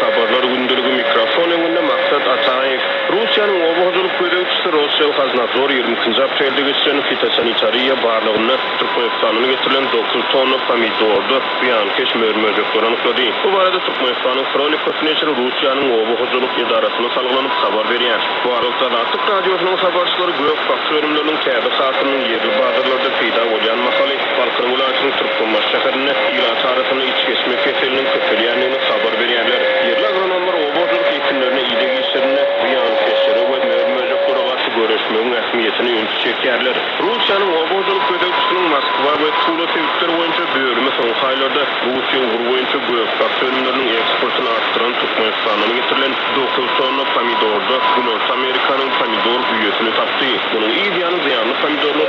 Habarlar gündeligi mikrofon öňünde Maksat Ataýew, Russiýanyň oba hojalyk gözegçisi Rosrelhoznadzor ýigrimi ikinji aprelde geçiren fitosanitariýa barlagynda Türkmenistandan getirilen dokuz tonna pomidorda zyýankeş mör-möjekleri anyklady. Bu barada Türkmenistanyň Hronikos neşiri Russiýanyň oba hojalyk edarasyna salgylanyp habar berýär. Bu aralykda, Azatlyk Radiosynyň habarçylary gök-bakja önümleriniň täze hasylynyň ýerli bazarlarda peýda bolýan mahaly, Balkan welaýatynyň Türkmenbaşy şäherinde ilaty arasynda içgeçme keseliniň köpelýändigini habar berýärler. Ýerli agronomlar oba hojalyk ekinlerine ideg işlerinde zyýankeşlere we mör-möjeklere garşy göreşmegiň ähmiýetine ünsi çekýärler. Russiýanyň oba hojalyk gözegçisiniň Moskwa we Tula sebitleri boýunça bölümi soňky aýlarda Russiýa ugry boýunça gök-pagta önümleriniň eksportyny artdyran Türkmenistandan getirilen dokuz tonna pomidorda Günorta Amerikanyň pomidor güýesini tapdy. Munuň yz ýany zyýanly pomidorlar